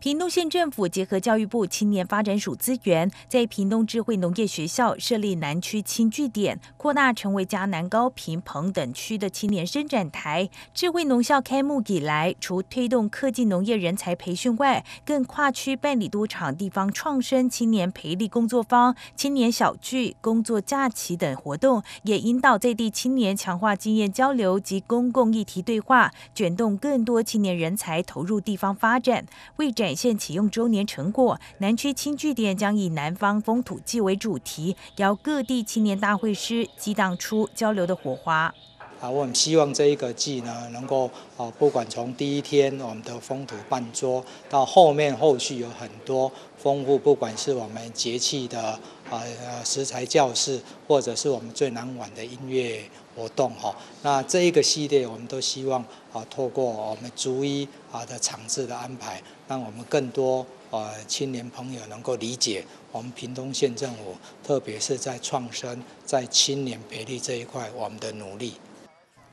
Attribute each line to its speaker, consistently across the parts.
Speaker 1: 屏东县政府结合教育部青年发展署资源，在屏东智慧农业学校设立南区青据点，扩大成为嘉南高平彭等区的青年伸展台。智慧农校开幕以来，除推动科技农业人才培训外，更跨区办理多场地方创生青年培力工作坊、青年小聚、工作假期等活动，也引导在地青年强化经验交流及公共议题对话，卷动更多青年人才投入地方发展，为展。展现启用周年成果，南区青据点将以南方风土记为主题，邀各地青年大会师激荡出交流的火花。
Speaker 2: 啊，我们希望这一个季呢，能够啊，不管从第一天我们的风土办桌，到后面后续有很多丰富，不管是我们节气的啊食材教室，或者是我们最难忘的音乐。活动哈，那这一个系列我们都希望啊，透过我们逐一啊的场次的安排，让我们更多呃青年朋友能够理解我们屏东县政府，特别是在创生、在青年培力这一块我们的努力。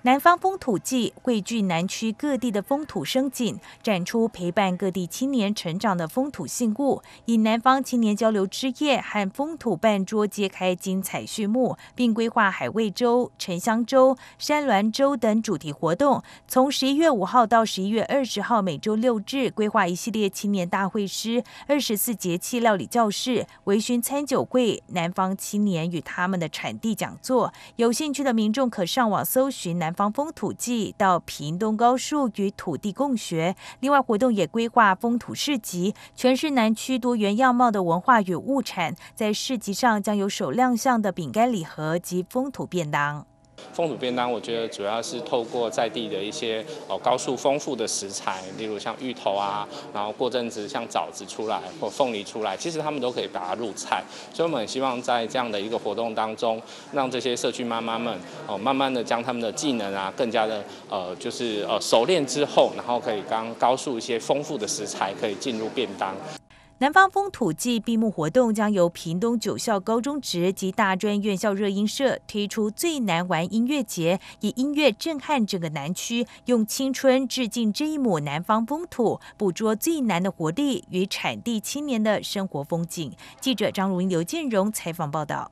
Speaker 1: 南方风土季汇聚南区各地的风土生景，展出陪伴各地青年成长的风土信物，以南方青年交流之夜和风土办桌揭开精彩序幕，并规划海味粥、沉香粥、山峦粥等主题活动。从十一月五号到十一月二十号，每周六日规划一系列青年大会师、二十四节气料理教室、微醺餐酒会、南方青年与他们的产地讲座。有兴趣的民众可上网搜寻南。防风土季到屏东高速与土地共学，另外活动也规划风土市集，全市南区多元样貌的文化与物产，在市集上将有首亮相的饼干礼盒及风土便当。
Speaker 3: 风土便当，我觉得主要是透过在地的一些哦高速丰富的食材，例如像芋头啊，然后过阵子像枣子出来或凤梨出来，其实他们都可以把它入菜。所以我们很希望在这样的一个活动当中，让这些社区妈妈们哦慢慢的将他们的技能啊更加的呃就是呃熟练之后，然后可以刚高速一些丰富的食材可以进入便当。
Speaker 1: 南方风土季闭幕活动将由屏东九校高中职及大专院校热音社推出最难玩音乐节，以音乐震撼整个南区，用青春致敬这一抹南方风土，捕捉最难的活力与产地青年的生活风景。记者张如英、刘建荣采访报道。